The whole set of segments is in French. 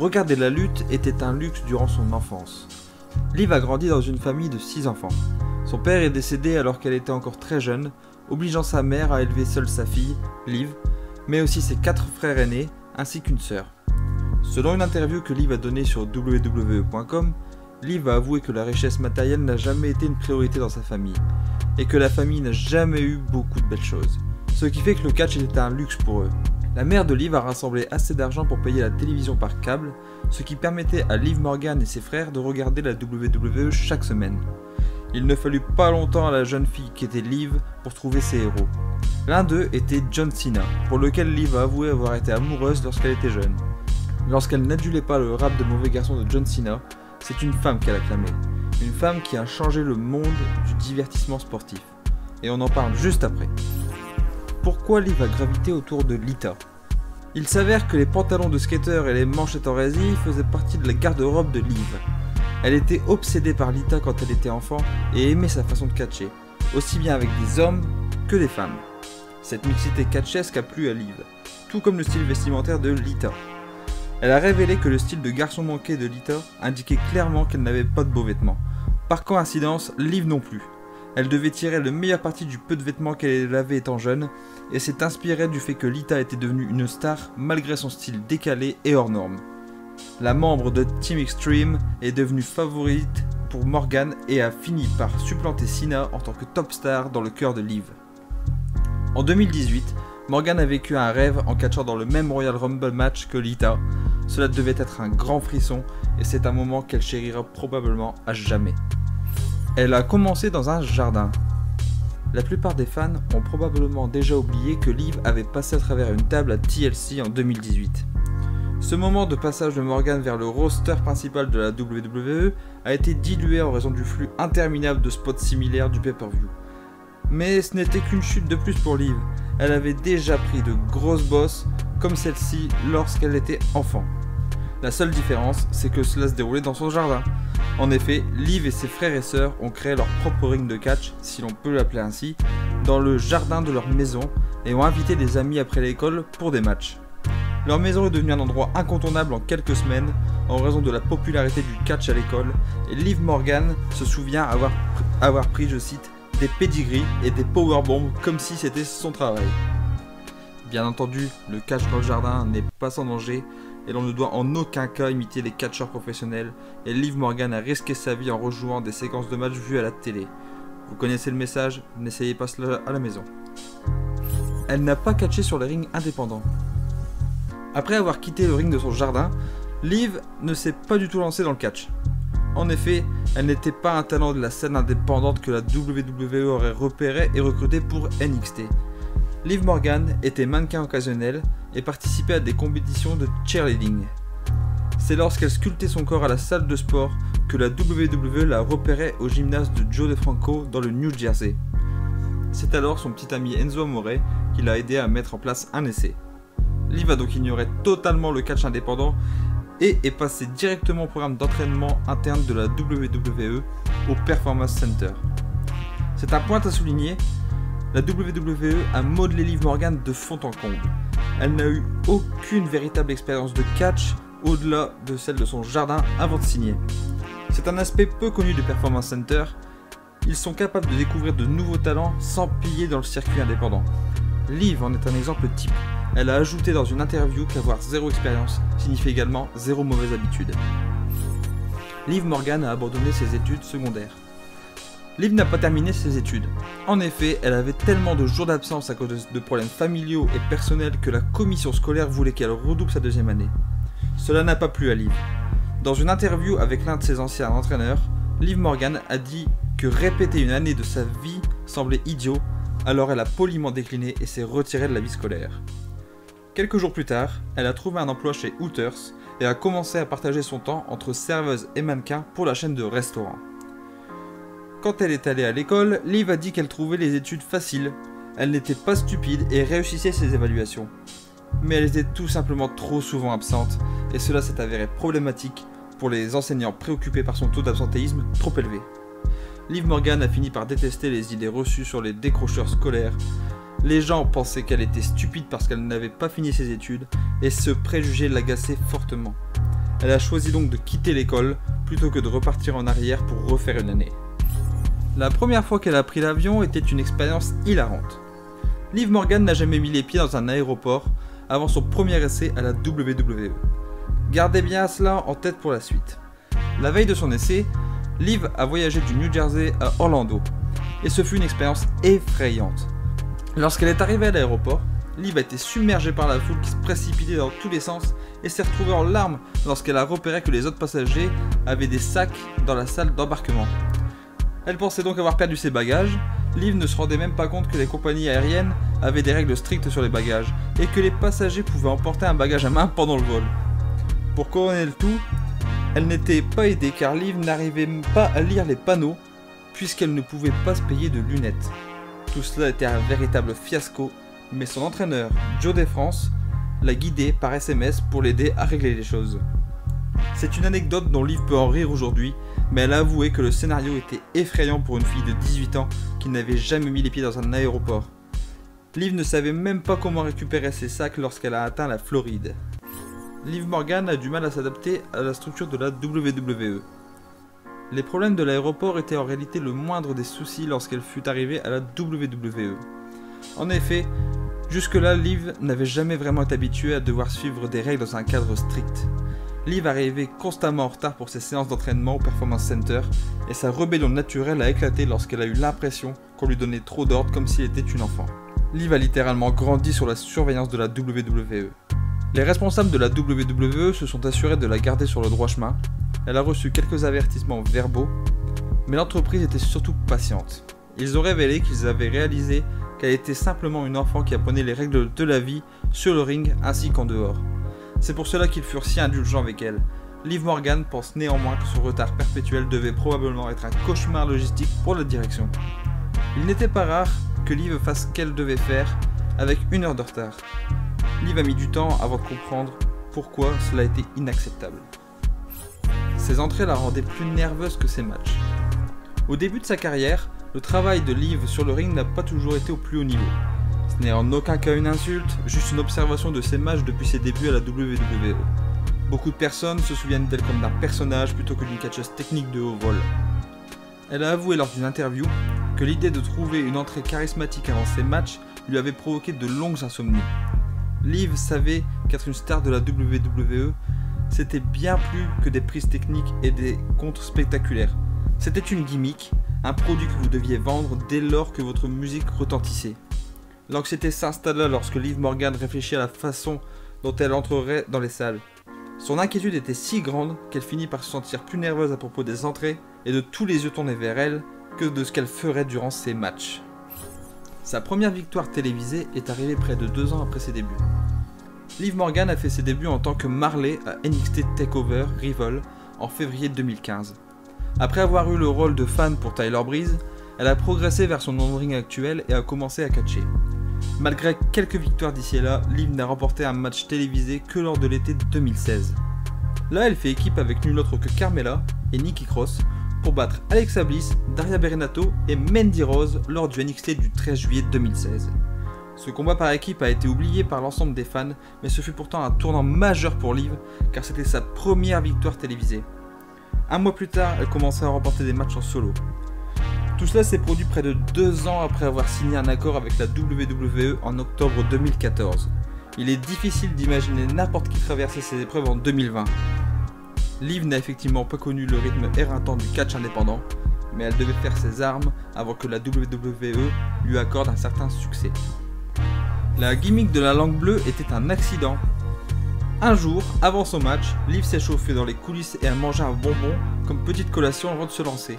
Regarder la lutte était un luxe durant son enfance. Liv a grandi dans une famille de 6 enfants. Son père est décédé alors qu'elle était encore très jeune, obligeant sa mère à élever seule sa fille, Liv, mais aussi ses quatre frères aînés, ainsi qu'une sœur. Selon une interview que Liv a donnée sur www.com, Liv a avoué que la richesse matérielle n'a jamais été une priorité dans sa famille, et que la famille n'a jamais eu beaucoup de belles choses. Ce qui fait que le catch était un luxe pour eux. La mère de Liv a rassemblé assez d'argent pour payer la télévision par câble, ce qui permettait à Liv Morgan et ses frères de regarder la WWE chaque semaine. Il ne fallut pas longtemps à la jeune fille qui était Liv pour trouver ses héros. L'un d'eux était John Cena, pour lequel Liv a avoué avoir été amoureuse lorsqu'elle était jeune. Lorsqu'elle n'adulait pas le rap de mauvais garçon de John Cena, c'est une femme qu'elle acclamait. Une femme qui a changé le monde du divertissement sportif. Et on en parle juste après. Pourquoi Liv a gravité autour de Lita Il s'avère que les pantalons de skater et les manchettes en résille faisaient partie de la garde-robe de Liv. Elle était obsédée par Lita quand elle était enfant et aimait sa façon de catcher, aussi bien avec des hommes que des femmes. Cette mixité catchesque a plu à Liv, tout comme le style vestimentaire de Lita. Elle a révélé que le style de garçon manqué de Lita indiquait clairement qu'elle n'avait pas de beaux vêtements. Par coïncidence, Liv non plus. Elle devait tirer le meilleur parti du peu de vêtements qu'elle avait étant jeune, et s'est inspirée du fait que Lita était devenue une star malgré son style décalé et hors norme. La membre de Team Extreme est devenue favorite pour Morgan et a fini par supplanter Sina en tant que top star dans le cœur de Liv. En 2018, Morgan a vécu un rêve en catchant dans le même Royal Rumble match que Lita. Cela devait être un grand frisson et c'est un moment qu'elle chérira probablement à jamais. Elle a commencé dans un jardin. La plupart des fans ont probablement déjà oublié que Liv avait passé à travers une table à TLC en 2018. Ce moment de passage de Morgan vers le roster principal de la WWE a été dilué en raison du flux interminable de spots similaires du pay-per-view. Mais ce n'était qu'une chute de plus pour Liv. Elle avait déjà pris de grosses bosses comme celle-ci lorsqu'elle était enfant. La seule différence, c'est que cela se déroulait dans son jardin. En effet, Liv et ses frères et sœurs ont créé leur propre ring de catch, si l'on peut l'appeler ainsi, dans le jardin de leur maison et ont invité des amis après l'école pour des matchs. Leur maison est devenue un endroit incontournable en quelques semaines en raison de la popularité du catch à l'école et Liv Morgan se souvient avoir, pris, je cite, des pedigrees et des powerbombs comme si c'était son travail. Bien entendu, le catch dans le jardin n'est pas sans danger et l'on ne doit en aucun cas imiter les catcheurs professionnels et Liv Morgan a risqué sa vie en rejouant des séquences de matchs vues à la télé. Vous connaissez le message, n'essayez pas cela à la maison. Elle n'a pas catché sur les rings indépendants. Après avoir quitté le ring de son jardin, Liv ne s'est pas du tout lancée dans le catch. En effet, elle n'était pas un talent de la scène indépendante que la WWE aurait repéré et recruté pour NXT. Liv Morgan était mannequin occasionnel et participait à des compétitions de cheerleading. C'est lorsqu'elle sculptait son corps à la salle de sport que la WWE la repérait au gymnase de Joe DeFranco dans le New Jersey. C'est alors son petit ami Enzo Amore qui l'a aidé à mettre en place un essai. Liv a donc ignoré totalement le catch indépendant et est passé directement au programme d'entraînement interne de la WWE au Performance Center. C'est un point à souligner, la WWE a modelé Liv Morgan de fond en comble. Elle n'a eu aucune véritable expérience de catch au-delà de celle de son jardin avant de signer. C'est un aspect peu connu du Performance Center. Ils sont capables de découvrir de nouveaux talents sans piller dans le circuit indépendant. Liv en est un exemple type. Elle a ajouté dans une interview qu'avoir zéro expérience signifie également zéro mauvaise habitude. Liv Morgan a abandonné ses études secondaires. Liv n'a pas terminé ses études. En effet, elle avait tellement de jours d'absence à cause de problèmes familiaux et personnels que la commission scolaire voulait qu'elle redouble sa deuxième année. Cela n'a pas plu à Liv. Dans une interview avec l'un de ses anciens entraîneurs, Liv Morgan a dit que répéter une année de sa vie semblait idiot, alors elle a poliment décliné et s'est retirée de la vie scolaire. Quelques jours plus tard, elle a trouvé un emploi chez Hooters et a commencé à partager son temps entre serveuse et mannequin pour la chaîne de restaurants. Quand elle est allée à l'école, Liv a dit qu'elle trouvait les études faciles, elle n'était pas stupide et réussissait ses évaluations. Mais elle était tout simplement trop souvent absente, et cela s'est avéré problématique pour les enseignants préoccupés par son taux d'absentéisme trop élevé. Liv Morgan a fini par détester les idées reçues sur les décrocheurs scolaires, les gens pensaient qu'elle était stupide parce qu'elle n'avait pas fini ses études, et ce préjugé l'agaçait fortement. Elle a choisi donc de quitter l'école plutôt que de repartir en arrière pour refaire une année. La première fois qu'elle a pris l'avion était une expérience hilarante. Liv Morgan n'a jamais mis les pieds dans un aéroport avant son premier essai à la WWE. Gardez bien cela en tête pour la suite. La veille de son essai, Liv a voyagé du New Jersey à Orlando, et ce fut une expérience effrayante. Lorsqu'elle est arrivée à l'aéroport, Liv a été submergée par la foule qui se précipitait dans tous les sens et s'est retrouvée en larmes lorsqu'elle a repéré que les autres passagers avaient des sacs dans la salle d'embarquement. Elle pensait donc avoir perdu ses bagages. Liv ne se rendait même pas compte que les compagnies aériennes avaient des règles strictes sur les bagages et que les passagers pouvaient emporter un bagage à main pendant le vol. Pour couronner le tout, elle n'était pas aidée car Liv n'arrivait pas à lire les panneaux puisqu'elle ne pouvait pas se payer de lunettes. Tout cela était un véritable fiasco, mais son entraîneur, Joe DeFrance, l'a guidée par SMS pour l'aider à régler les choses. C'est une anecdote dont Liv peut en rire aujourd'hui, mais elle a avoué que le scénario était effrayant pour une fille de 18 ans qui n'avait jamais mis les pieds dans un aéroport. Liv ne savait même pas comment récupérer ses sacs lorsqu'elle a atteint la Floride. Liv Morgan a du mal à s'adapter à la structure de la WWE. Les problèmes de l'aéroport étaient en réalité le moindre des soucis lorsqu'elle fut arrivée à la WWE. En effet, jusque-là, Liv n'avait jamais vraiment été habituée à devoir suivre des règles dans un cadre strict. Liv arrivait constamment en retard pour ses séances d'entraînement au Performance Center et sa rébellion naturelle a éclaté lorsqu'elle a eu l'impression qu'on lui donnait trop d'ordres comme s'il était une enfant. Liv a littéralement grandi sur la surveillance de la WWE. Les responsables de la WWE se sont assurés de la garder sur le droit chemin. Elle a reçu quelques avertissements verbaux, mais l'entreprise était surtout patiente. Ils ont révélé qu'ils avaient réalisé qu'elle était simplement une enfant qui apprenait les règles de la vie sur le ring ainsi qu'en dehors. C'est pour cela qu'ils furent si indulgents avec elle. Liv Morgan pense néanmoins que son retard perpétuel devait probablement être un cauchemar logistique pour la direction. Il n'était pas rare que Liv fasse ce qu'elle devait faire avec une heure de retard. Liv a mis du temps avant de comprendre pourquoi cela était inacceptable. Ses entrées la rendaient plus nerveuse que ses matchs. Au début de sa carrière, le travail de Liv sur le ring n'a pas toujours été au plus haut niveau. N'est en aucun cas une insulte, juste une observation de ses matchs depuis ses débuts à la WWE. Beaucoup de personnes se souviennent d'elle comme d'un personnage plutôt que d'une catcheuse technique de haut vol. Elle a avoué lors d'une interview que l'idée de trouver une entrée charismatique avant ses matchs lui avait provoqué de longues insomnies. Liv savait qu'être une star de la WWE, c'était bien plus que des prises techniques et des contres spectaculaires. C'était une gimmick, un produit que vous deviez vendre dès lors que votre musique retentissait. L'anxiété s'installa lorsque Liv Morgan réfléchit à la façon dont elle entrerait dans les salles. Son inquiétude était si grande qu'elle finit par se sentir plus nerveuse à propos des entrées et de tous les yeux tournés vers elle que de ce qu'elle ferait durant ses matchs. Sa première victoire télévisée est arrivée près de deux ans après ses débuts. Liv Morgan a fait ses débuts en tant que Marley à NXT TakeOver Rival en février 2015. Après avoir eu le rôle de fan pour Tyler Breeze, elle a progressé vers son on-ring actuel et a commencé à catcher. Malgré quelques victoires d'ici et là, Liv n'a remporté un match télévisé que lors de l'été 2016. Là, elle fait équipe avec nul autre que Carmela et Nikki Cross pour battre Alexa Bliss, Daria Berenato et Mandy Rose lors du NXT du 13 juillet 2016. Ce combat par équipe a été oublié par l'ensemble des fans, mais ce fut pourtant un tournant majeur pour Liv car c'était sa première victoire télévisée. Un mois plus tard, elle commençait à remporter des matchs en solo. Tout cela s'est produit près de deux ans après avoir signé un accord avec la WWE en octobre 2014. Il est difficile d'imaginer n'importe qui traverser ces épreuves en 2020. Liv n'a effectivement pas connu le rythme éreintant du catch indépendant, mais elle devait faire ses armes avant que la WWE lui accorde un certain succès. La gimmick de la langue bleue était un accident. Un jour, avant son match, Liv s'est chauffée dans les coulisses et a mangé un bonbon comme petite collation avant de se lancer.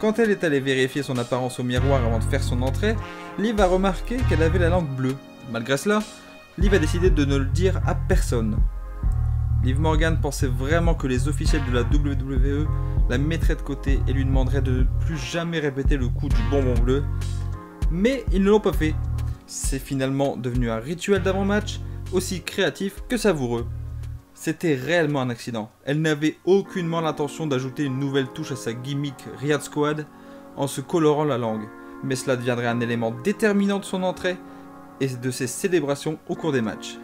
Quand elle est allée vérifier son apparence au miroir avant de faire son entrée, Liv a remarqué qu'elle avait la langue bleue. Malgré cela, Liv a décidé de ne le dire à personne. Liv Morgan pensait vraiment que les officiels de la WWE la mettraient de côté et lui demanderaient de ne plus jamais répéter le coup du bonbon bleu. Mais ils ne l'ont pas fait. C'est finalement devenu un rituel d'avant-match, aussi créatif que savoureux. C'était réellement un accident. Elle n'avait aucunement l'intention d'ajouter une nouvelle touche à sa gimmick Riyadh Squad en se colorant la langue, mais cela deviendrait un élément déterminant de son entrée et de ses célébrations au cours des matchs.